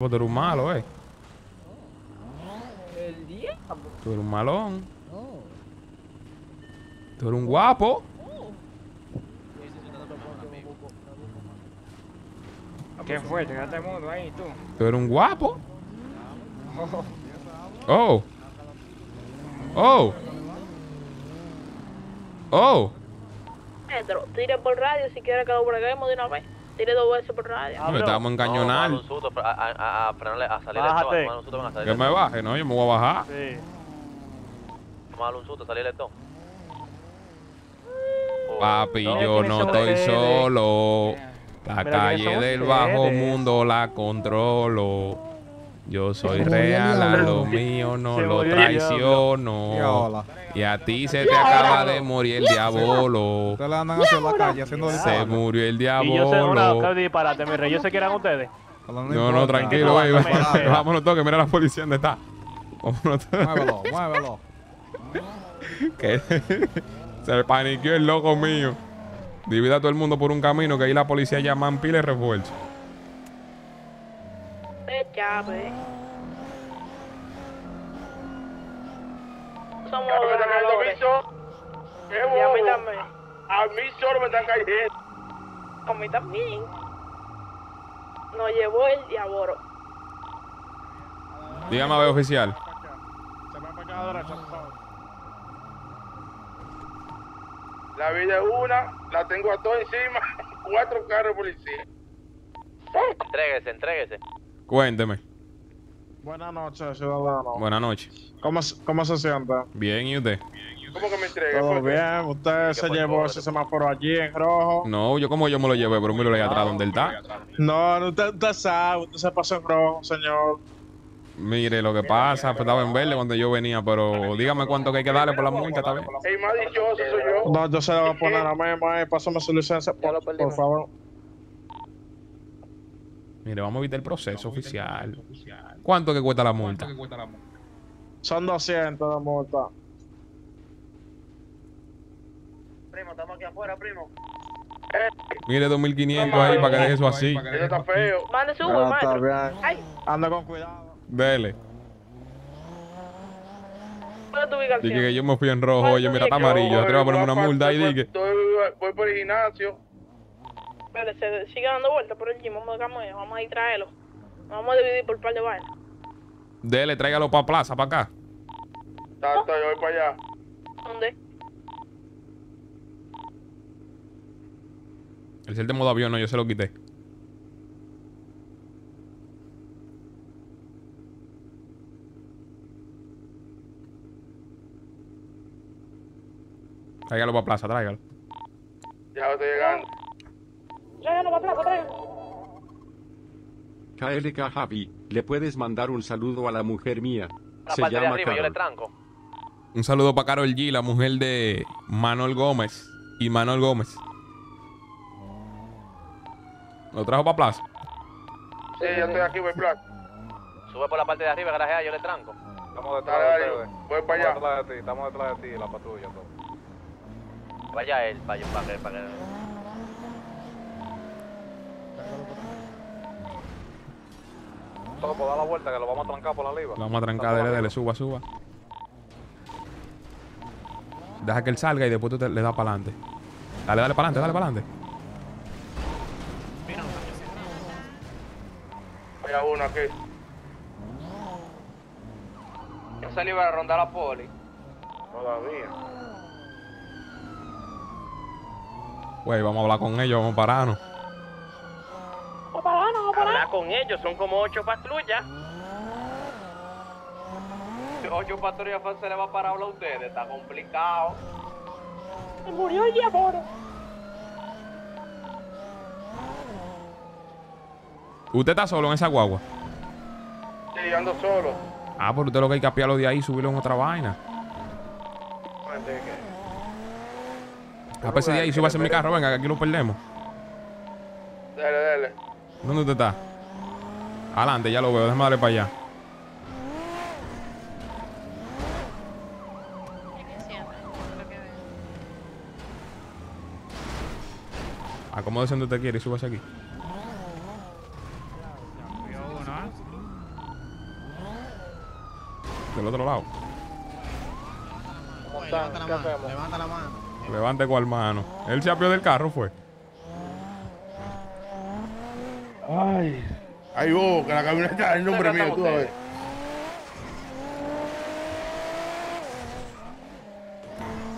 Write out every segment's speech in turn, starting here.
Tú eres un malo, eh. El diablo. Tú eres un malón. Tú eres un guapo. ¿Qué fue? Te quedaste mudo ahí, tú. Tú eres un guapo. Oh. Oh. Oh. Pedro, tire por radio si quiere que lo breguemos de una vez. Tire dos veces por radio. Me estamos encañonar. No, un susto a, a, a, frenarle, a salir Bájate. del todo. un susto, van a salir Que me baje, no, yo me voy a bajar. Sí. Vamos a darle un susto, salir del todo. Papi, No, yo ¿quiénes no estoy solo. La Mira, ¿quiénes calle del bajo mundo la controlo. Yo soy real, a lo mío no Se lo diablo. traiciono. Y a ti se te acaba de morir el diablo. Ustedes andan hacia la calle haciendo Se murió el Y yo sé, una, diablo. qué disparate, mi rey. Yo sé que eran ustedes. No, no, tranquilo, espera. Vámonos todos, que mira la policía dónde está. Vámonos. Muévelo, muévelo. Que se paniqueó el loco mío. Divida a todo el mundo por un camino que ahí la policía llaman pila y refuerzo. De llave. Somos ganadores. Y a mí también. A mí solo me están cayendo. A mí también. Nos llevó el diablo. Dígame, a ver, oficial. La vida es una, la tengo a todos encima. Cuatro carros de policía. Entréguese, entréguese. Cuénteme. Buenas noches, ciudadano. Buenas noches. ¿Cómo, se- ¿Cómo se siente? Bien, ¿y usted? ¿Cómo que me entrega? ¿Todo bien? ¿Usted se llevó ese semáforo allí en rojo? No, yo como yo me lo llevé, pero míralo ahí atrás donde él está. No, usted, usted sabe, usted se pasó en rojo, señor. Mire, lo que pasa, pues estaba en verde cuando yo venía, pero dígame cuánto que hay que darle por la multa, ¿está bien? El más dichoso soy yo. No, yo se le voy a poner a ahí, pásame su licencia, por, por favor. Mire, vamos a evitar el proceso oficial. ¿Cuánto que cuesta la multa? Son 200 de multa. Primo, estamos aquí afuera, primo. Mire, 2500 ahí para que deje eso así. Eso está feo. Anda con cuidado. Dele. ¿cuál es tu Dije que yo me fui en rojo, oye, mira, está amarillo. Te voy a una multa y dije. Voy por el gimnasio. Espérate, sigue dando vueltas por el gym. Vamos a cambiar, vamos a distraerlo. Vamos a dividir por un par de vainas. Dele, tráigalo para plaza, para acá. Está, está, yo voy para allá. ¿Dónde? El cel de modo avión, no, yo se lo quité. Tráigalo para plaza, tráigalo. Ya estoy llegando. Tráiganos para plaza, tráiganos. KLK Javi, le puedes mandar un saludo a la mujer mía. La Se de llama arriba, yo le tranco. Un saludo para Carol G, la mujer de Manuel Gómez. Y Manuel Gómez. ¿Lo trajo para plaza? Sí, ya estoy aquí, voy para Sube por la parte de arriba, garajea, yo le tranco. Estamos Dale, dale, voy para allá. detrás de ti, estamos detrás de ti, la patrulla. Todo. Vaya él, vaya, para que, para que... Todo, pues da la vuelta que lo vamos a trancar por la liva. Lo vamos a trancar, dele, dele, suba, suba. Deja que él salga y después tú te- le das para adelante. Dale, dale para adelante, dale para adelante. Mira uno aquí. Yo salí para rondar la poli. Todavía. Güey, vamos a hablar con ellos, vamos a pararnos. Con ellos, son como ocho patrullas. Ocho patrullas se le va a parar a ustedes, está complicado. Se murió el diablo. ¿Usted está solo en esa guagua? Sí, ando solo. Ah, pero usted lo que hay que apiarlo de ahí y subirlo en otra vaina. Apese de ahí, súbase en mi carro, venga, que aquí lo perdemos. Dale, dale. ¿Dónde usted está? Adelante, ya lo veo, déjame darle para allá. Acomódese donde usted quiere y súbase aquí. Del otro lado. ¿Cómo están? ¿Qué hacemos? Levanta la mano. Levante cual mano. Él se apió del carro, fue. Ay. Ay, vos, que la camioneta es el nombre mío, tú a ver.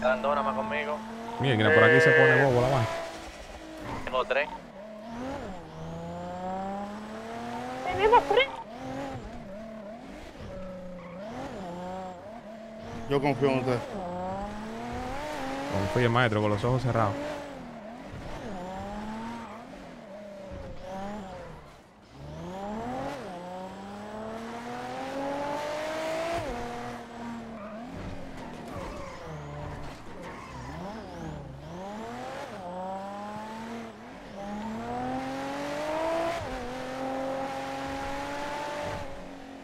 Más conmigo. Miren, que por aquí se pone bobo la vaina. Tengo tres. Tenemos tres. Yo confío en usted. Confíe, maestro, con los ojos cerrados.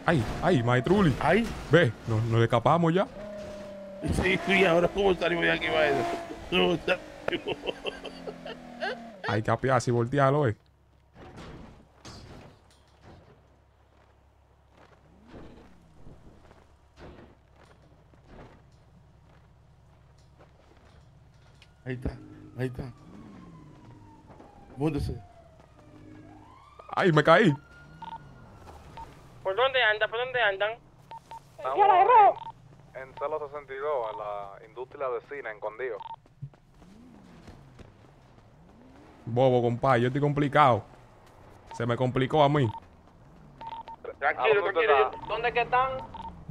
Ay, ay, maestruli. Ay. Ve, nos, nos escapamos ya. Sí, sí, ahora cómo salimos de aquí, maestro. Hay que apiarse y voltearlo, eh. Ahí está, ahí está. Móntese. Ay, me caí. ¿Por dónde anda? ¿Por dónde andan? Estamos en Celo 62, en la industria de cine, en Condío. Bobo, compadre, yo estoy complicado. Se me complicó a mí. Tranquilo, ¿A dónde tranquilo. ¿Dónde que están?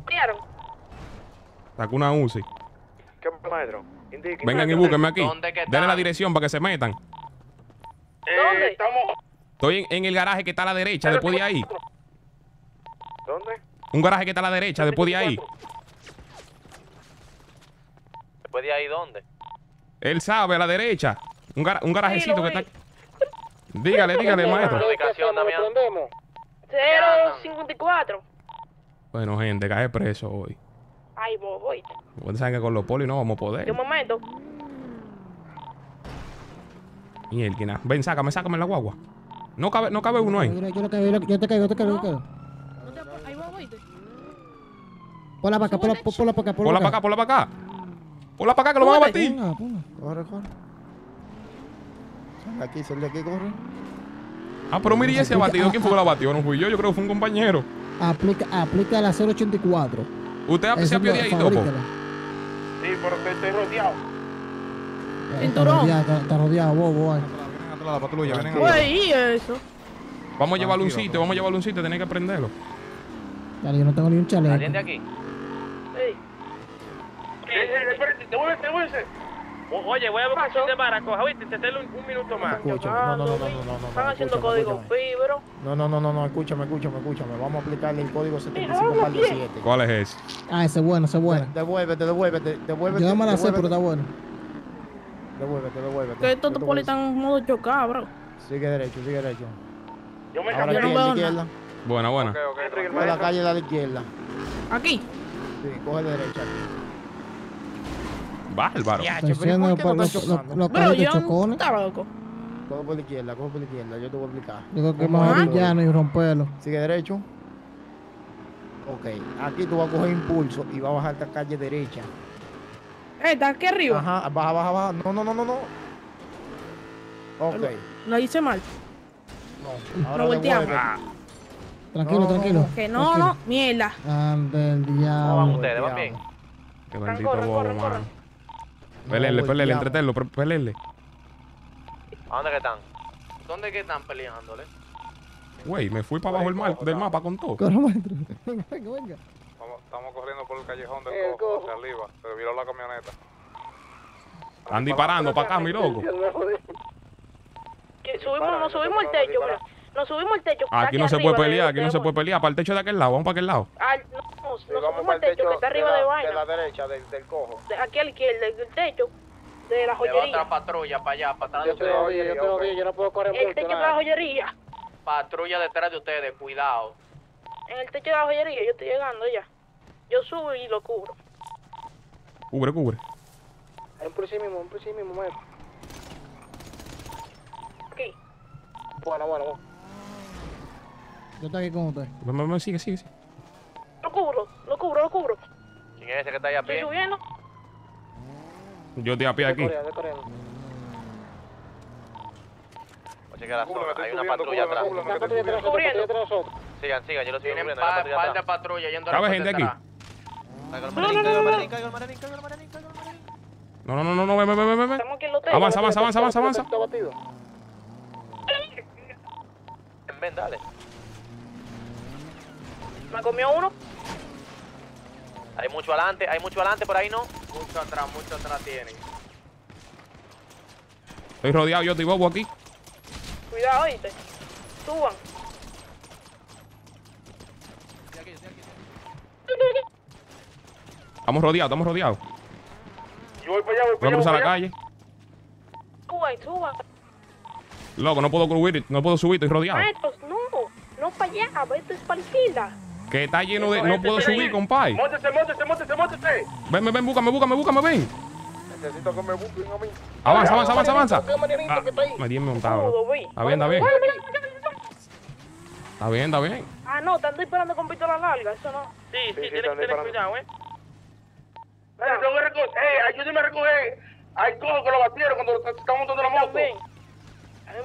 ¿Vieron? Sacó una UCI. ¿Qué maestro? Indique. Vengan y búsquenme aquí. ¿Dónde que Denle la están? dirección para que se metan. Eh, ¿Dónde? Estamos. Estoy en, en el garaje que está a la derecha, después de ahí. ¿Dónde? Un garaje que está a la derecha, después de ahí. Después de ahí, ¿dónde? Él sabe, a la derecha. Un, gara- un garajecito que Sí, está. Dígale, dígale, maestro. Ubicación, Damián. 054. Bueno, gente, cae preso hoy. Ay, bobo. ¿oíste? Ustedes saben que con los polis no vamos a De un poder. momento. Y el que nada. Ven, sácame, sácame la guagua. No cabe, no cabe uno ahí. Yo yo te caigo, yo te caigo, yo te caigo. Oíste. Ponla para acá, ponla, ponla para acá, Ponla para acá, ponla para acá. Ponla para acá que lo vamos a batir. Ponla, ponla. Corre, corre. Sal de aquí, sal de aquí, corre. Ah, pero mire, ¿y ese abatido? ¿Quién fue que lo batió? No fui yo, yo creo que fue un compañero. Aplica, aplica la 084. Usted se apió de ahí, topo. Sí, pero te estoy rodeado. Está Cinturón. rodeado, Está, rodeado, bobo. Vienen atrás de la patrulla, vienen atrás. Güey, ¿y eso? Vamos a llevarlo un sitio, vamos a llevarlo un sitio, tenés que prenderlo. Dale, yo no tengo ni un chaleco. ¿Alguien de aquí? Sí. Eh, eh, espérate, devuélvese, devuélvese. Oye, voy a buscar un de Baracoa, ¿viste? Te tengo un, minuto más. No, no, no, no, no, no, Están haciendo código fibro. No, no, no, no, no, escúchame, escúchame, escúchame. Vamos a aplicarle el código 75 para el 17. ¿Cuál es ese? Ah, ese es bueno, ese es bueno. Devuélvete, devuélvete, devuélvete. Yo no me la sé, pero está bueno. Devuélvete, devuélvete. Que estos polis están en modo chocado, bro. Sigue derecho, sigue derecho. Yo me Ahora cambié. no aquí a la veo izquierda. Buena, buena. Ok, ok, tranquilo. Coge la calle a la izquierda. Aquí. Sí, coge derecha. Bárbaro. Ya, che, pero ¿y diciendo por qué por no los, estás los, chocando? los Bro, carros de chocones. estaba loco. Coge por la izquierda, coge por la izquierda. Yo te voy a explicar. Yo creo que es ir llano y romperlo. Sigue derecho. Ok, aquí tú vas a coger impulso y vas a bajar esta calle derecha. Eh, está aquí arriba. Ajá, baja, baja, baja. No, no, no, no, no. Ok, Lo hice mal. no. Ahora Lo volteamos. Tranquilo, No, tranquilo. Que no, no. Mierda. Ande el ¿Cómo van diablo. ustedes? ¿Van bien? Qué bendito corre, bobo, mano. Pelele, pelele, entretenlo, pelele. ¿A dónde que están? ¿Dónde que están peleándole? Güey, me fui para abajo del, mar- del mapa con todo. Corre, maestro. Venga, venga, venga. Estamos, estamos corriendo por el callejón del El cojo, cojo. hacia arriba. Se viró la camioneta. Están disparando para acá, mi loco. Que subimos, nos subimos el techo, mira. Nos subimos el techo. Aquí no se puede de- pelear, aquí de- no se puede pelear. Para el techo de aquel lado, vamos para aquel lado. Al- no, nos subimos el techo que está arriba de, vaina. derecha, del, del cojo. De- aquí a la izquierda, del techo. De la Le va otra joyería. patrulla para allá, para atrás de Yo te ustedes. yo te lo yo no puedo correr El techo de la joyería. Patrulla detrás de ustedes, cuidado. En el techo de la joyería, yo estoy llegando ya. Yo subo y lo cubro. Cubre, cubre. Un policía mismo, un policía mismo, maestro. Aquí. Bueno, bueno, bueno. Yo estoy aquí con usted. Ven, ven, ven, Sigue, sigue, sigue. Lo cubro, lo cubro, lo cubro. ¿Quién es ese que está ahí a Estoy pie? subiendo. Yo estoy a pie aquí. Voy a chequear la zona. Hay una patrulla atrás. Cubriendo. Sigan, sigan, yo lo sigo Tienen cubriendo. Una par, patrulla par de patrulla yendo a la ¿Cabe gente aquí? atrás. Caiga el no, caiga el no, marenín, caiga el marenín, caiga el marenín. No, no, no, no, no, ven, ven, ven, ven. Avanza, avanza, avanza, avanza, avanza. Ven, dale. Me comió uno. Hay mucho adelante, hay mucho adelante por ahí, ¿no? Mucho atrás, mucho atrás tienen. Estoy rodeado, yo estoy bobo aquí. Cuidado, oíste. Suban. Estamos rodeados, estamos rodeados. Yo voy para allá, voy Voy a para allá. cruzar la voy para allá. calle. Suban, suban. Loco, no puedo subir, no puedo subir, estoy rodeado. Maestros, no. No para allá. Vete para la isla. Que está lleno de. No puedo subir, compadre. Móntese, móntese, móntese, móntese. Ven, ven, ven, búscame, búscame, búscame, ven. Necesito que me busquen a mí. Avanza, avanza, avanza, avanza. ¿Qué mañanito Ah, me montado. Está bien, está bien. Está bien, está bien. Ah, no, están disparando con pistola larga. Eso no. Sí, sí, sí, tienes que están tener cuidado, eh. Dale, tengo que recoger. Eh, ayúdeme a recoger. Hay cosas que lo batieron cuando se está montando la moto.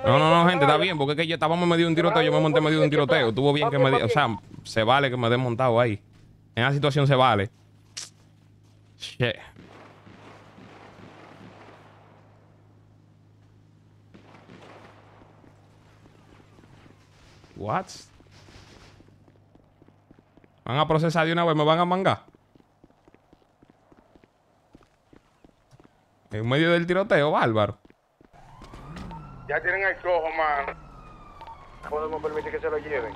No, no, no, gente, está bien, porque es que ya estábamos medio de un tiroteo, yo me monté medio de un tiroteo. Estuvo bien que me o sea, se vale que me den montado ahí. En esa situación se vale. Shit. What? Van a procesar de una vez, me van a mangar. En medio del tiroteo, bárbaro. Ya tienen el cojo, man. Podemos permitir que se lo lleven.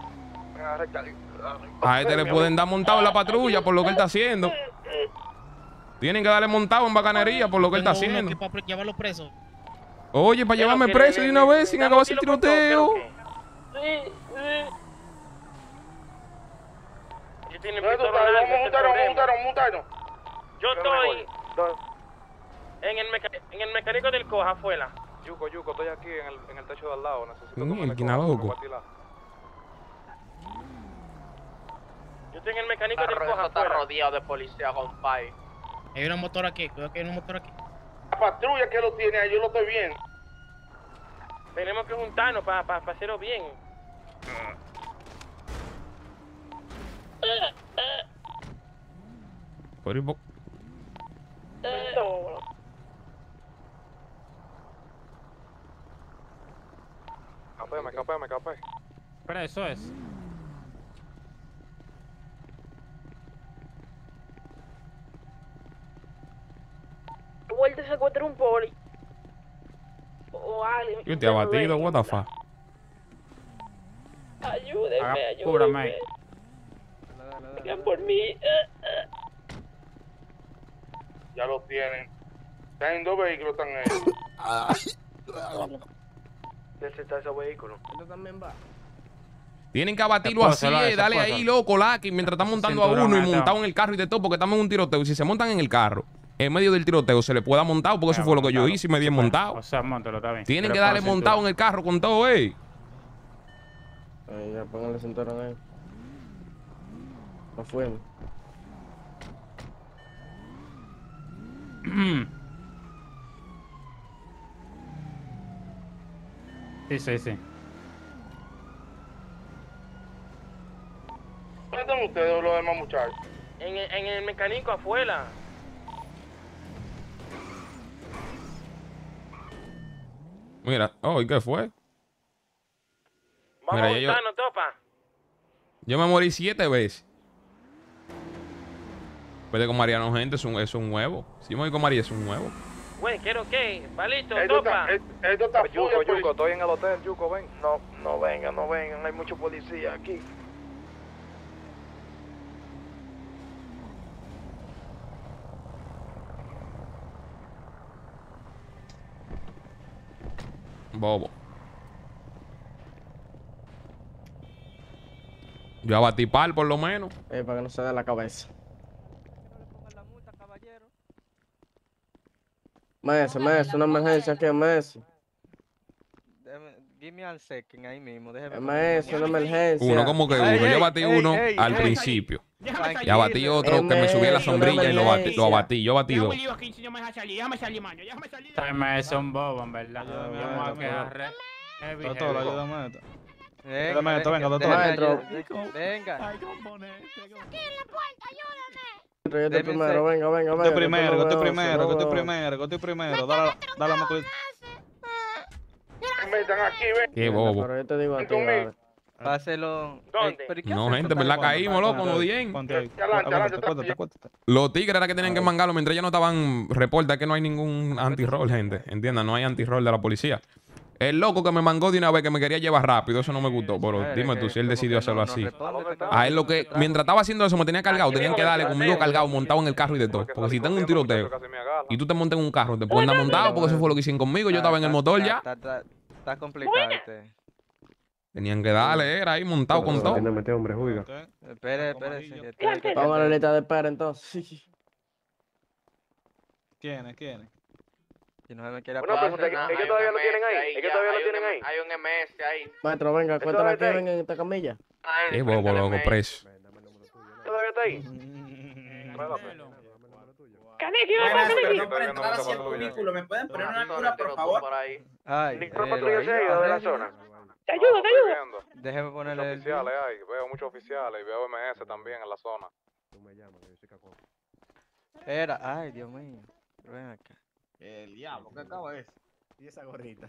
A este le pueden dar montado en la patrulla por lo que él está haciendo. Tienen que darle montado en bacanería por lo que él está haciendo. para llevarlo preso. Oye, para llevarme preso de una vez sin acabarse el tiroteo. Sí, sí. Yo estoy en el, meca- en el mecánico del coja afuera. Yuco, Yuco, estoy aquí en el, en el techo de al lado. Necesito que Mm, el la- Yo en el mecánico carro coja está afuera. rodeado de policía, compadre. Hay una motor aquí, cuidado que hay una motor aquí. La patrulla que lo tiene ahí, yo lo estoy viendo. Tenemos que juntarnos para pa, pa hacerlo bien. Por ahí po- No. Capé, me capé, me capé. Pero eso es. Vuelta se encuentra un poli. O alguien. Yo te he abatido, what the fuck. Ayúdenme, Haga- ayúdenme. cúbrame. Vengan por mí. Ya lo tienen. Están en dos vehículos, están ellos. Necesita ese vehículo. Tienen que abatirlo así, eh, dale ahí, loco, Laki, mientras están montando a uno y montado en el carro y de todo, porque estamos en un tiroteo. Y si se montan en el carro, en medio del tiroteo, se le pueda montar, porque eso fue lo que yo hice y me di montado. O sea, montalo, está bien. Tienen Pero que darle montado en el carro con todo, eh. ya póngale cinturón ahí. No fuimos. Sí, sí, sí. ¿Dónde están ustedes, los demás muchachos? En el, en el mecánico afuera. Mira, oh, ¿y qué fue? Vamos Mira, a yo- topa. Yo me morí siete veces. Pero con Mariano, gente, es un, es un huevo. Si yo me voy con María, es un huevo. Güey, ¿quiero qué? ¿Va listo, Esto topa? está, esto está full Yuco, de Yuco, policía. estoy en el hotel, Yuco, ven. No, no vengan, no vengan. Hay mucho policía aquí. Bobo. Yo abatí par por lo menos. Eh, para que no se dé la cabeza. Messi, Messi, una emergencia aquí, Messi. Give me al second ahí mismo, déjeme. Messi, una emergencia. Uno, como que uno. Yo batí ey, uno ey, al principio. Y abatí otro que me subí en la sombrilla y lo, batí, lo abatí. Yo abatí dos. Aquí me deja salir. Déjame salir, mano. Déjame salir. Time es un bobo, en verdad. Vamos a quedar re- heavy, Doctor, heavy. ayúdame a esto. Venga, Ayúdame esto, venga, doctor. Maestro, venga. Yo primero, venga, venga, Yo estoy primero, yo estoy primero, yo estoy primero, yo estoy primero. Dale, dale la moto. Están aquí, ven. Qué bobo. Pero yo te digo a ti, vale. Páselo. ¿Dónde? Eh, pero ¿y qué No, gente, esto ¿verdad? Caímos, loco. Ya acuéstate, acuéstate. Los tigres era que tenían que mangarlo mientras ellos no estaban. Reporta que no hay ningún anti-roll, gente. Entiendan, no hay anti-roll de la policía. El loco que me mangó de una vez que me quería llevar rápido, eso no me gustó. Pero dime tú si él decidió hacerlo así. A él lo que, mientras estaba haciendo eso, me tenía cargado. Tenían que darle conmigo cargado, montado en el carro y de todo. Porque si tengo un tiroteo y tú te montas en un carro, te pones montado porque eso fue lo que hicieron conmigo. Yo estaba en el motor ya. Está, complicado este. Tenían que darle, era ahí montado con todo. Espere, espere. Vamos a la lista de espera entonces. ¿Quiénes, quiénes? Si no se me quiere Una pregunta, aplazar, ¿es que todavía lo tienen ahí? ¿Es que todavía lo tienen ahí? Hay un MS ahí. Maestro, venga, cuéntale aquí, venga en esta camilla. Qué bobo, loco, preso. ¿Todavía está ahí? Entrar hacia el cubículo. ¿Me pueden poner una altura, por favor? por ahí. Ay, eh, patrulla de la zona. Te ayudo, te ayudo. Déjeme ponerle el... oficiales hay, veo muchos oficiales y veo MS también en la zona. Era, ay, Dios mío. Ven acá. El diablo, ¿qué acaba es? Y esa gorrita.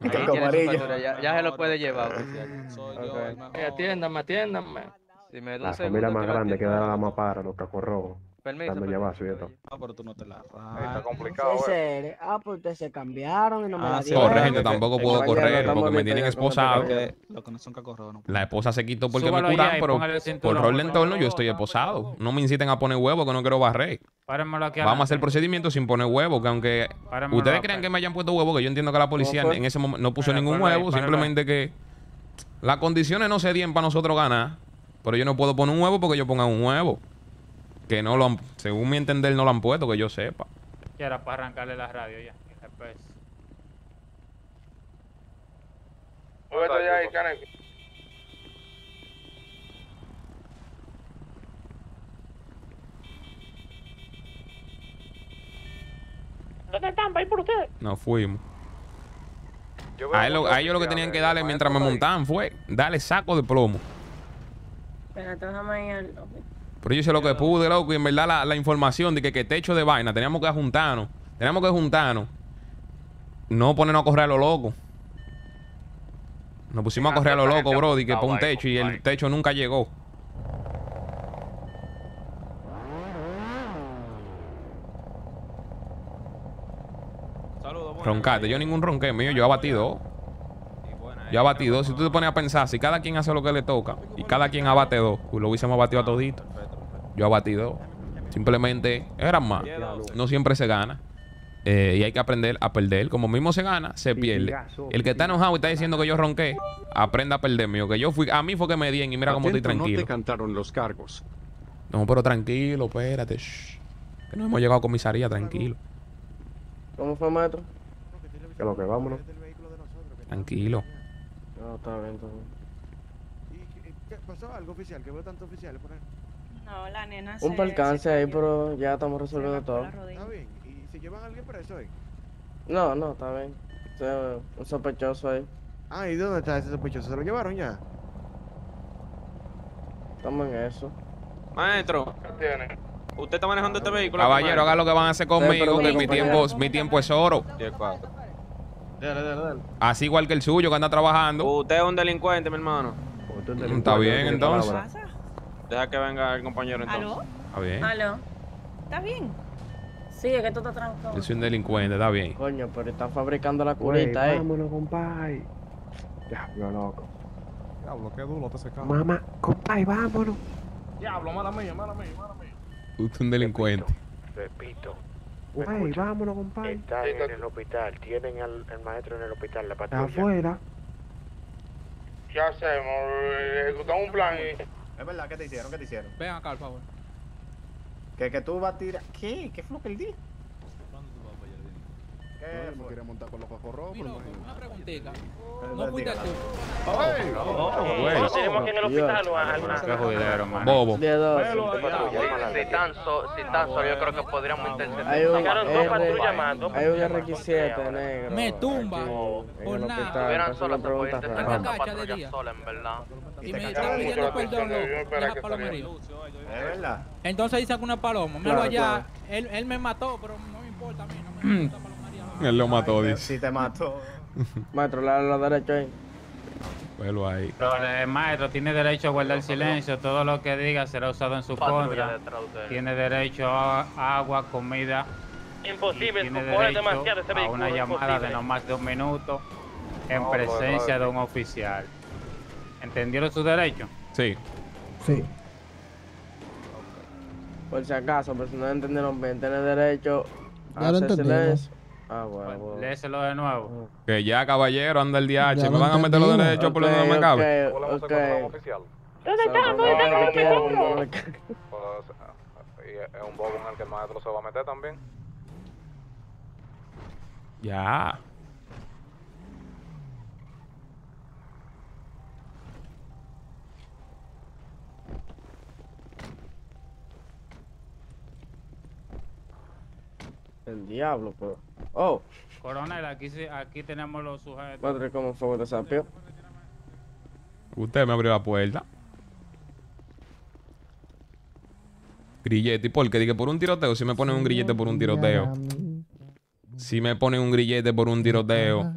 Ahí tiene su factura, ya, ya se lo puede llevar, oficial. Soy yo, el mejor. Atiéndame, atiéndame. Si me da un La segundo, familia más lo grande atiendo. que da la más para, los dando todo. Ah, pero tú no te la Ahí está rajas. complicado, eh. Ah, pues ustedes se cambiaron y no me Ah, la sí, dieron. Corre, gente, que- tampoco que puedo correr porque me tienen esposado. este Que los que no son rojos no La esposa se quitó porque Súbalo me curan, pero por rol de entorno yo estoy esposado. No me inciten a poner huevo que no quiero barrer. Vamos a hacer el procedimiento sin poner huevo, que aunque ustedes crean que me hayan puesto huevo, que yo entiendo que la policía en ese momento no puso ningún huevo, simplemente que las condiciones no se dieron para nosotros ganar, pero yo no puedo poner un huevo porque yo ponga un huevo. Que no lo han, según mi entender, no lo han puesto, que yo sepa. Ya era para arrancarle la radio ya. Después. Muévete ya ahí, Caneque. ¿Dónde están? Va a ir por ustedes. Nos fuimos. Yo A, él ellos lo que tenían que darle mientras me montaban fue darle saco de plomo. Espérate, déjame ir al... Pero yo hice lo que pude, loco, y en verdad la, la información de que, que techo de vaina, teníamos que juntarnos, teníamos que juntarnos, no ponernos a correr a lo loco. Nos pusimos a correr a lo loco, bro, y que por un techo y el techo nunca llegó. Roncate, yo ningún ronqué mío, yo abatí dos. Yo abatí dos. Si tú te pones a pensar, si cada quien hace lo que le toca y cada quien abate dos, pues lo hubiésemos abatido a todito. Yo abatí dos. Simplemente eran más. No siempre se gana. Eh, y hay que aprender a perder. Como mismo se gana, se pierde. El que está enojado y está diciendo que yo ronqué, aprenda a perder, mío. Que yo fui, a mí fue que me dieron y mira cómo estoy Atento, No tranquilo. te cantaron los cargos. No, pero tranquilo, espérate. shh. Que no hemos llegado a comisaría, tranquilo. ¿Cómo fue, maestro? Que lo que vámonos. Tranquilo. No, está bien, está bien. ¿Qué pasó algo oficial? Que veo tantos oficiales por ahí. No, la nena Un percance ahí, pero ya estamos resolviendo todo. Está bien. ¿Y se llevan a alguien preso ahí? No, no, está bien. O sea, un sospechoso ahí. Ah, ¿y dónde está ese sospechoso? ¿Se lo llevaron ya? Estamos en eso. Maestro, ¿Qué tiene? ¿usted está manejando este vehículo? Caballero, haga lo que van a hacer conmigo, que mi tiempo, mi tiempo es oro. 10-4. Dale, dale, dale. Así igual que el suyo que anda trabajando. Usted es un delincuente, mi hermano. Está bien, entonces. Deja que venga el compañero entonces. ¿Aló? Está bien. ¿Aló? ¿Estás bien? Sí, es que tú estás trancado. Yo soy un delincuente, está bien. Coño, pero están fabricando la curita, eh. vámonos, compay. Ya, yo loco. Diablo, qué duro te secado. Mamá, compay, vámonos. Diablo, mala mía, mala mía, mala mía. Usted es un delincuente. Repito. Güey, vámonos, compay. Están en el hospital. Tienen al, maestro en el hospital, la Está afuera. ¿Qué hacemos? Ejecutamos un plan y... Es verdad, ¿qué te hicieron? ¿Qué te hicieron? Ven acá, por favor. Que, que tú vas a tirar... ¿Qué? ¿Qué fue lo que él dijo? Me quería montar con los. Una preguntita. No fuiste tú. ¿Nos tenemos aquí en el hospital o alguna? Qué juidero, man. Bobo. Si tan, so, si tan solo yo creo que podríamos interceptar. Hay un Llegaron dos patrullas más, dos Hay un patrullas más. R7 negro. Me tumba. Por nada. Hubieran solo interceptar día. sola, en verdad. Y me están pidiendo perdón los. Es verdad. Entonces ahí saco una paloma. Allá. Él, me mató, pero no me importa a mí. No me importa. Él lo mató, dice. Si te mató. Maestro, le la derecha ahí. Velo ahí. Pero el maestro tiene derecho a guardar silencio. Todo lo que diga será usado en su Patrulla contra. Tiene derecho a agua, comida. Imposible, Tiene derecho demasiado ese a vehículo. una llamada de no más de un minuto en No, presencia de un oficial. ¿Entendieron su derecho? Sí. Sí. Por si acaso, pero si no entendieron bien, tiene derecho a Ya hacer silencio. Ah, bueno, bueno. Léeselo de nuevo. Que ya, caballero, anda el DH. Ya Me van a meter los derechos por donde no me cabe. Oficial. ¿Dónde están? ¿Dónde están? ¿Dónde es un bobo en el que el maestro se va a meter también. Ya. El diablo, pero. Oh, Coronel, aquí, aquí tenemos los sujetos. madre, ¿cómo fue que te sapió? Usted me abrió la puerta. Grillete. ¿Y por qué? Dije, por un tiroteo. Si me ponen un grillete por un tiroteo. Si me ponen un grillete por un tiroteo.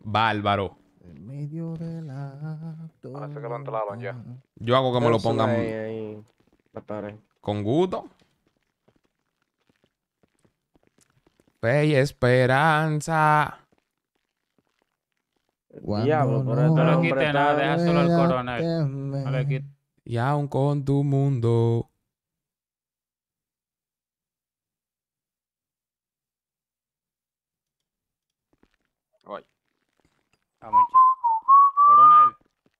Bárbaro. En medio de la Parece que lo entraron ya. Yo hago que me lo pongan Ahí, ahí, con gusto. Fe y esperanza. Diablo, por No este le hombre quite está- nada, deja solo al coronel. No le quite. Y aún con tu mundo. Vamos, ya. Coronel.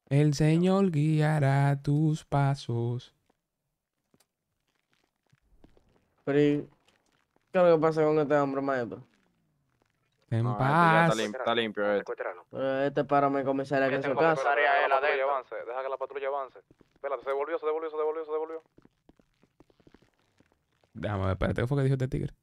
El Señor guiará tus pasos. Pero, ¿y ¿qué es lo que pasa con este hombre, maestro? En No, paz. este ya está limpio, está limpio este. Eh, Este para mi comisaría que en su Espera, casa. deja que la patrulla avance. Deja que la patrulla avance. Espérate, se devolvió, se devolvió, se devolvió, se devolvió. Déjame ver, espérate, ¿qué fue que dijo este tigre?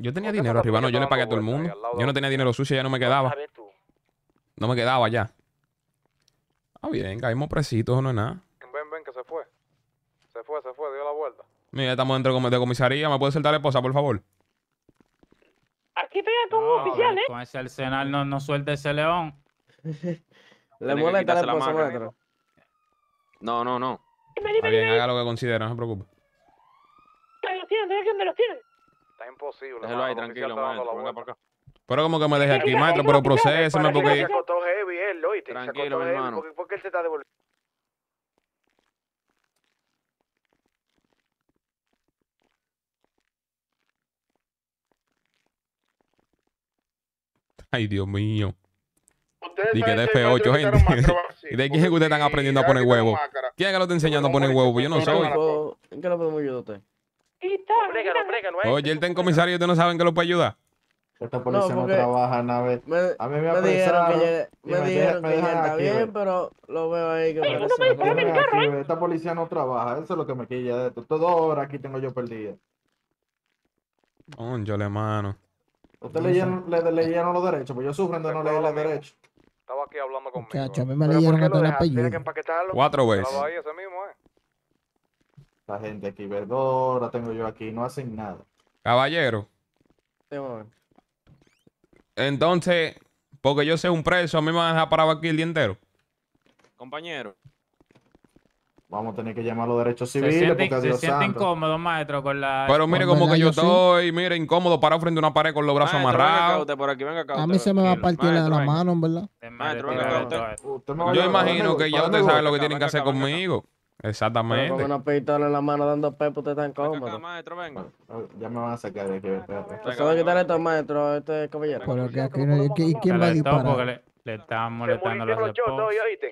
Yo tenía dinero arriba, no, yo le pagué a todo el mundo. Yo no tenía dinero sucio, ya no me quedaba. No me quedaba ya. Ah, bien, caímos presitos, no es nada. Ven, ven, que se fue. Se fue, se fue, dio la vuelta. Mira, estamos dentro de comisaría. ¿Me puede soltar la esposa, por favor? Aquí estoy con un No, oficial, ¿eh? Con ese arsenal no, no suelta ese león. ¿Le molesta la esposa, maestro? No, no, no. Dime, Está dime, bien, dime. haga lo que considere, no se preocupe. ¿Dónde los tienen? ¿Dónde dónde los tienen? Está imposible. Déjelo ahí, tranquilo, maestro. Venga para acá. Pero como que me deje aquí, maestro, pero procéseme porque... Se acostó heavy él, oíste. Se Tranquilo, mi hermano. ¿Por qué- ¿Por qué él se está devolviendo? Ay, Dios mío. Y que de que hay F8, maestros que gente. ¿Y de quién es que ustedes están aprendiendo a poner huevo? ¿Quién es que lo está enseñando a poner huevo? Pues Yo no soy. ¿En qué le podemos ayudar a usted? Oye, él está en comisario y ustedes no saben que lo puede ayudar. Esta policía no, porque trabaja nave. Me, A mí me me dijeron que apresaron ya, me me dijeron me que ya está aquí, bien, ve. pero lo veo ahí que me el carro, aquí, ¿eh? ve, Esta policía no trabaja. Eso es lo que me quilla de esto. Todas horas aquí tengo yo perdida. Conchole, mano. Ustedes leyeron, le, leyeron los derechos, pues yo sufren de no leer los derechos. Estaba aquí hablando conmigo. Muchacho, a mí me ¿Pero por leyeron hasta lo el dejaste? Tiene que apellido. empaquetarlo. Cuatro veces. Estaba ahí ese mismo, eh. La gente aquí, ve, dos horas tengo yo aquí, no hacen nada. Caballero. Sí. Entonces, porque yo soy un preso, a mí me van a dejar parado aquí el día entero. Compañero. Vamos a tener que llamar a los derechos Se civiles siente, porque se Dios siente santo. incómodo, maestro, con la... Pero mire Pues, como que yo sí. estoy, mire, incómodo, parado frente a una pared con los brazos Maestro, venga acá amarrados. usted por aquí, venga acá A mí se me va a partir la, Maestro, la mano, en verdad. Maestro, venga acá usted. Usted me va a Yo imagino ¿para que ya usted sabe lo que tienen que hacer venga conmigo. Pero con Exactamente. una pistola en la mano dando pepo, usted está Venga acá, maestro, venga. Ya me van a sacar de aquí. espérate. Venga, quitar venga, esto, maestro, este caballero. Pero que aquí no, ¿y qui- ¿y quién va a disparar? le- Le estaban molestando a las esposas.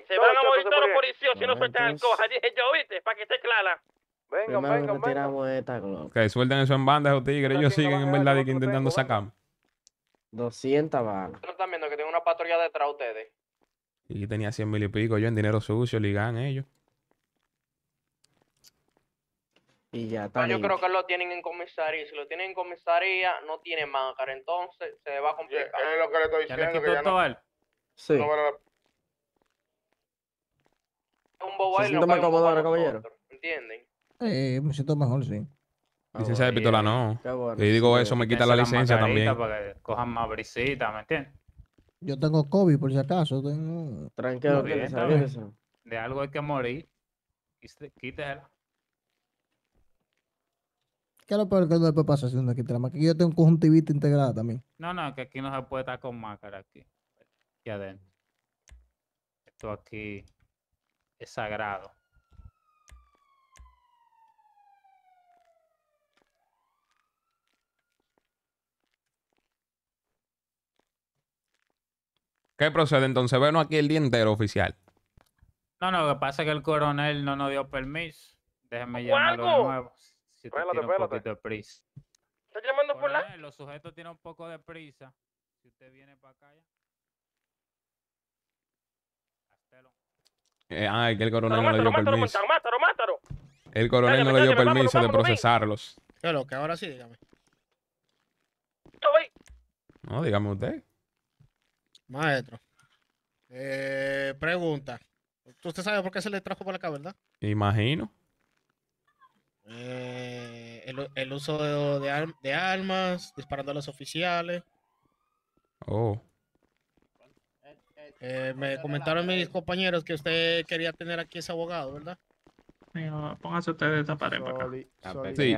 Se van a morir todos los policías si no sueltan el coja. Dije yo, ¿viste? Para que esté clara. Primero retiramos esta glock. Que suelten eso en banda esos tigres. Ellos siguen en verdad que intentando sacar. 200 balas. No están viendo que tiene una patrulla detrás de ustedes. Y tenía 100 mil y pico yo en dinero sucio, ligan ellos. Y ya está. No, yo creo que lo tienen en comisaría. Si lo tienen en comisaría, no tienen máscara. Entonces se va a complicar. Es lo que le estoy ¿Ya le diciendo. quitó Que ya todo no? Sí. no vale la- Un bobo ¿Se ahí, siente no más cómodo ahora, caballero? ¿Entienden? Eh, me siento mejor, sí. Licencia de pistola no. Qué bueno. Y digo eso, me quita la licencia también. Para que cojan más brisita, ¿me entiendes? Yo tengo COVID, por si acaso. Tengo... Tranquilo, bien. De algo hay que morir. Quíte- Quítela. ¿Qué es lo peor que después pasa si uno quita la máquina? Yo tengo conjuntivita integrada también. No, no, que aquí no se puede estar con máscara aquí. Aquí adentro. Esto aquí es sagrado. ¿Qué procede entonces? Venos aquí el día entero oficial. No, no, lo que pasa es que el coronel no nos dio permiso. Déjenme llamarlo de nuevo. Si Pélate, tiene un pélate. poquito de prisa. ¿Estás llamando por la? Los sujetos tienen un poco de prisa. Si usted viene para acá ya. Eh, ay, que el coronel Mátalo, no le dio mátalo, permiso. mátalo, mátalo. El coronel no le dio permiso de procesarlos. ¿Qué lo que ahora sí, dígame? Estoy. No, dígame usted. Maestro. Eh, pregunta. ¿Usted sabe por qué se le trajo por acá, verdad? Imagino. Eh, el, el uso de, de ar- de armas, disparando a los oficiales. Oh. Eh, me comentaron mis compañeros que usted quería tener aquí ese abogado, ¿verdad? Póngase usted de esta pared para acá. Sí.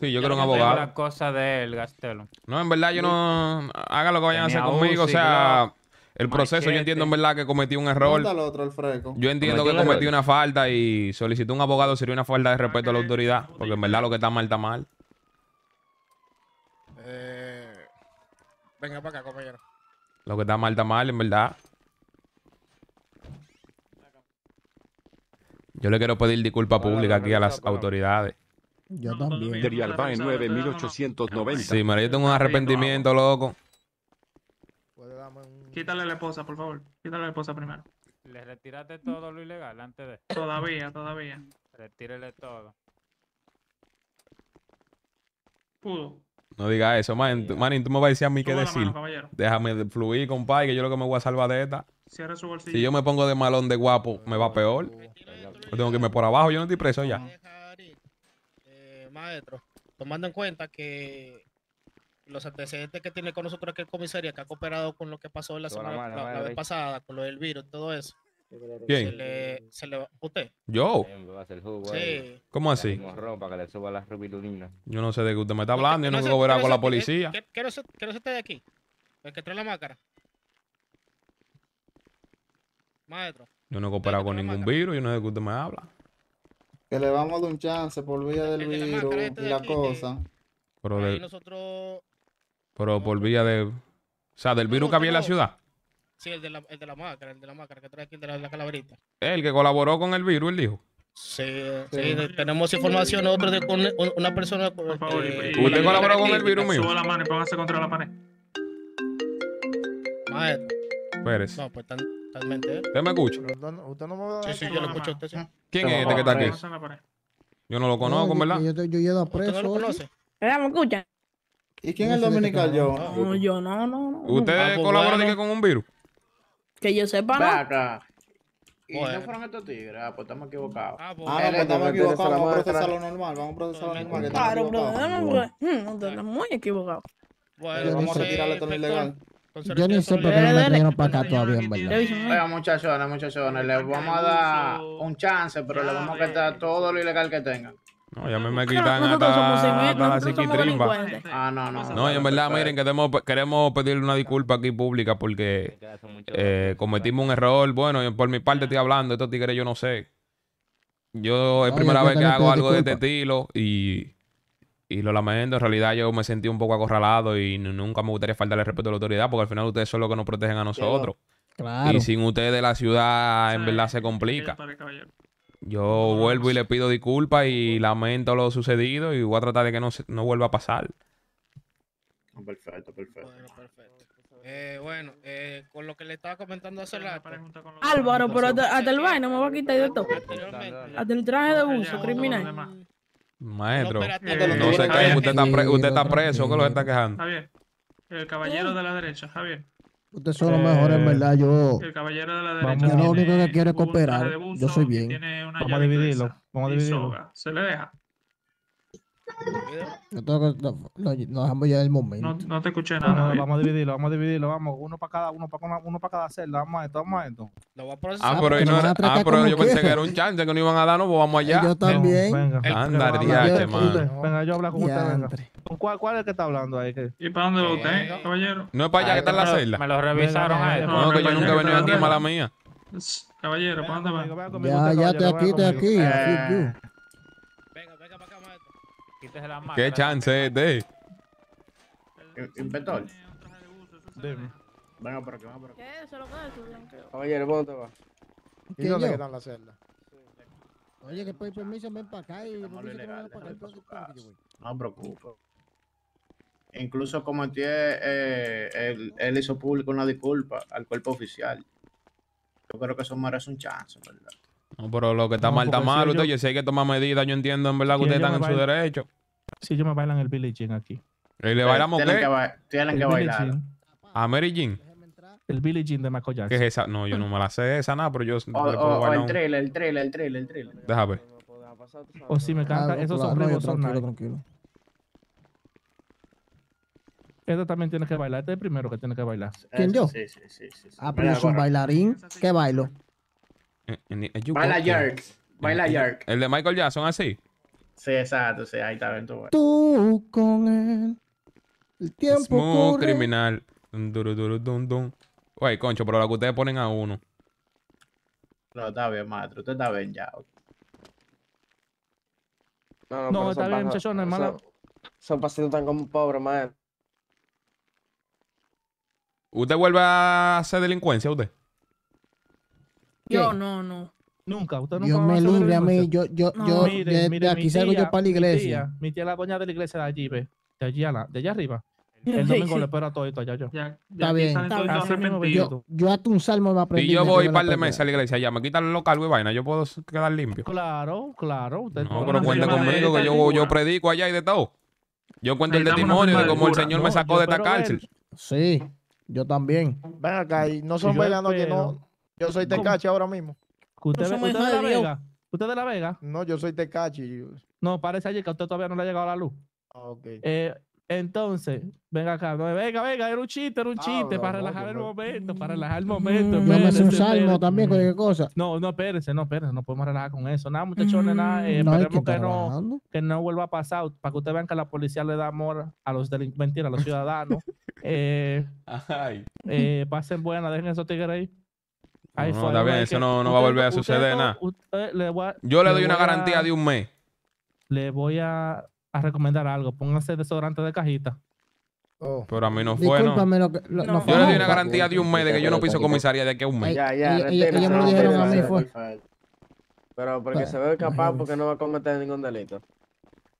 Sí, yo quiero un abogado. la cosa de él, Gastelo. No, en verdad yo no... Haga lo que vayan a hacer conmigo. O sea, el proceso yo entiendo en verdad que cometí un error. otro, el fresco. Yo entiendo que Cometí un cometí error. una falta y solicitar un abogado sería una falta de respeto a la autoridad. Porque en verdad lo que está mal está mal. Eh, venga para acá, compañero. Lo que está mal está mal, en verdad. Yo le quiero pedir disculpa pública aquí a las autoridades. Yo en 9890. Sí, mira, yo tengo un arrepentimiento, loco. Quítale la esposa, por favor. Quítale la esposa primero. ¿Le retiraste todo lo ilegal antes de? Todavía, todavía. Retírele todo. Pudo. No diga eso, man. Tú- Manín, tú me vas a decir a mí qué decir. mano. Déjame fluir, compadre, que yo lo que me voy a salvar de esta. Cierre su bolsillo. Si yo me pongo de malón de guapo, me va peor. Yo tengo que irme por abajo, yo no estoy preso ya. Eh, maestro, tomando en cuenta que los antecedentes que tiene con nosotros aquí en comisaría, que ha cooperado con lo que pasó la, semana, mano, la- vez pasada, con lo del virus y todo eso. Se ¿Quién? le, se le, ¿Usted? Yo. Sí. ¿Cómo así? Yo no sé de qué usted me está hablando. Yo no se- puedo ver que con la se- policía. Que no se, se esté de aquí. El que trae la máscara. Maestro. Yo no he cooperado con ningún virus. Yo no sé de qué usted me habla. Que le vamos a dar un chance por vía del El virus este y la cosa. Pero, Ahí de, nosotros. Pero por vía de... O sea, del virus que había en la ciudad. Sí, el de la, el de la máscara, el de la máscara que trae aquí el de la, la calaverita. El que colaboró con el virus, él dijo. Sí, sí, de- tenemos información nosotros de con un- una persona. Por favor, ¿Usted colaboró con el virus mío? Suba la mano y póngase contra la pared. Maestro. Pérez. No, pues tan, talmente. ¿Usted me escucha? Usted no me va a Sí, dar sí, yo lo escucho a usted. Sí. ¿Quién es este que está aquí? Yo no lo conozco, No, ¿verdad? Yo, yo, yo he ido a ¿Usted preso. no lo conoce? ¿Eh, ¿Me escuchan? ¿Y quién es el dominical, yo? No, yo no, no, no. ¿Usted Ah, pues bueno. dije, con un virus? Que yo sepa, ¿no? acá. ¿Y Bueno. no fueron estos tigres? Ah, pues estamos equivocados. Ah, pues, Ah, no, pues es estamos equivocados. la Vamos a procesarlo normal. Vamos a procesarlo normal. estamos Claro, pero equivocados. déjame, pues. Hmm, está muy equivocado. bueno, Yo Vamos a todo lo inspector, ilegal. Yo ni sé por qué le- no me trajeron para acá todavía, en verdad. Oiga, muchachones, muchachones, les vamos a dar un chance, pero le vamos a quitar todo lo ilegal que tengan. No, ya me, me quitan hasta, hasta la psiquitrimba. Ah, no, no. No, y en verdad, miren, queremos, queremos pedirle una disculpa aquí pública porque eh, cometimos un error. Bueno, por mi parte estoy hablando, estos tigres yo no sé. Yo es No, primera yo vez que hago algo de este estilo y, Y lo lamento, en realidad yo me sentí un poco acorralado y nunca me gustaría faltarle el respeto a la autoridad porque al final ustedes son los que nos protegen a nosotros. Claro. Y sin ustedes la ciudad en verdad se complica. Yo vuelvo y le pido disculpas y lamento lo sucedido y voy a tratar de que no, se- no vuelva a pasar. Perfecto, perfecto. Bueno, perfecto. Eh, bueno, eh, con lo que le estaba comentando hace rato. Álvaro, pero hasta, hasta el vaina me va a quitar de todo. Hasta el traje de uso criminal. Maestro, no sé qué, usted está, pre- usted está Tranquilo, preso, ¿qué lo está quejando? Javier, el caballero de la derecha, Javier. Ustedes son los mejores, en verdad. Yo, El caballero de la yo derecha. lo único que quiero es cooperar. Yo soy bien. Tiene una Vamos a dividirlo, vamos a dividirlo. soga. Se le deja. Tengo no, no, nos dejamos ya el momento. No, no te escuché nada. Vamos, Javier. vamos a dividirlo, vamos a dividirlo, vamos, uno para cada, uno para uno para cada celda, vamos a esto, vamos a esto. Lo voy a procesar. Ah, pero, no era- ah, pero yo pensé que era un chance que no iban a darnos, pues vamos allá. Yo también. Venga, Anda, venga, diache, venga, mano. Venga, yo hablo con usted, venga. ¿Con cuál, cuál es el que está hablando ahí? ¿Qué? ¿Y para dónde va usted, caballero? No es para allá que está en la celda. Me lo revisaron a él. No, que yo nunca he venido aquí, mala mía. Caballero, ¿para dónde va? Ya, ya estoy caballero, aquí, estoy venga aquí. conmigo. I feel you. Venga, venga para acá, maestro. Quítese la máscara. ¿Qué chance de? Inspector, Dime. venga por aquí, venga por aquí. ¿Qué es? Lo que es? Caballero, ¿cómo te va? ¿Y ¿Quién, dónde quedan las celdas? Oye, que por permiso, ven para acá y. No me preocupe. Incluso cometí, eh, él, él hizo público una disculpa al cuerpo oficial. Yo creo que eso merece un chance, ¿verdad? No, pero lo que está No, mal está si mal. ellos- Usted, yo sé que hay que tomar medidas. Yo entiendo en verdad que Si ustedes ellos están en su derecho. Si yo me bailan el Billie Jean aquí. ¿Y le bailamos tienen qué? que, ba- tienen El que bailar. Jean. A Mary Jean. El Billie Jean de Michael ¿Qué es esa? No, yo no me la sé esa nada, pero yo O, o- o el un- trailer, el trailer, el trailer, el trailer. Déjame ver. O si me canta, Ah, esos son no, son tranquilo, tranquilo. Este también tiene que bailar. Este es el primero que tiene que bailar. ¿Quién, yo? Sí, sí, sí. sí, sí. Ah, pero un bailarín. ¿Qué bailo? Eh, eh, eh, you Baila got- Jerk. Baila Jerk. El de Michael Jackson, así. Sí, exacto, sí, ahí está, tú. Tú con él. El tiempo Smooth corre. criminal. Dun, duru, dun, dun. Güey, concho, pero lo que ustedes ponen a uno. No, está bien, maestro, usted está bien ya. No, No, está bien, muchachos, no es. Son pasitos tan como pobres, maestro. ¿Usted vuelve a hacer delincuencia, usted? Yo no, no. Nunca, usted nunca Dios me libre a mí. Yo, yo, No. yo, Mire, de, mire, de mi aquí salgo yo para la mi iglesia. tía, Mi tía, la doña de la iglesia de allí, ve. De allí, a la, de allá arriba. El domingo le espero a todo esto allá yo. Ya, Está bien. Yo, yo hasta un salmo me aprendí. Y yo voy un par de meses a la iglesia ya. Me quitan los cargos y vaina. Yo puedo quedar limpio. Claro, claro. Usted No, pero cuente conmigo que yo, yo predico allá y de todo. Yo cuento el testimonio de cómo el. Señor me sacó de esta cárcel. Sí, yo también. Ven acá y no son bailando que no. Yo soy. Tecachi ahora mismo. Usted, No ve- somos usted de la Dios. Vega. ¿Usted de la Vega? No, yo soy Tecachi. No, parece allí que a usted todavía no le ha llegado la luz. Ah, Ok. Eh, entonces, venga acá. no, venga, venga, era un chiste, era un Ah, chiste no, para no, relajar el me- momento, para relajar el momento. Me sé un salmo también, cualquier cosa. No, no, espérense, no, espérense, no podemos relajar con eso. Nada, muchachones, nada, eh, No que esperemos que no, que no vuelva a pasar, para que ustedes vean que la policía le da amor a los delincuentes, a los ciudadanos. eh, Ay. eh, pasen buenas, dejen esos tigres ahí. No, está bien, que eso no- no va a volver a suceder no- nada. Yo le doy una garantía de un mes. Le voy a, a recomendar algo. Pónganse desodorante de cajita. Oh. Pero a mí no fue, ¿no? Discúlpame lo que. lo- No. no fue Yo le doy a una garantía de un mes de que yo no piso comisaría de aquí a un mes. Ya, ya, ella me lo dijeron a mí, fue. Pero porque Pues, se ve capaz porque no va a cometer ningún delito.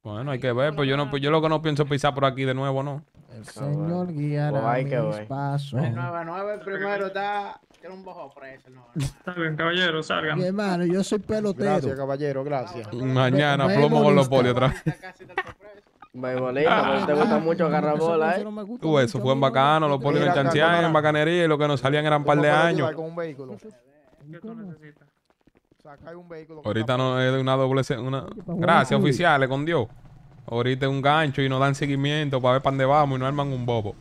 Bueno, hay que ver, pues yo no, pues yo lo que no pienso pisar por aquí de nuevo, ¿no? El Señor guiará mis pasos. El 9-9 primero está. Tiene un bojo preso. el 9-9. Está bien, caballero, salgan. Mi hermano, yo soy pelotero. Gracias, caballero, gracias. Mañana plomo con los poli otra vez. Pero te gusta mucho agarrar bola, ¿eh? Tú, eso fue en bacano, los polis nos chanceaban en bacanería y lo que nos salían eran un par ¿Cómo de años. ayudar con un vehículo? ¿Qué tú necesitas? Sacar un vehículo. que Ahorita no es de una doble... Una... Gracias, oficiales, con Dios. Ahorita un gancho y nos dan seguimiento para ver para dónde vamos y nos arman un bobo.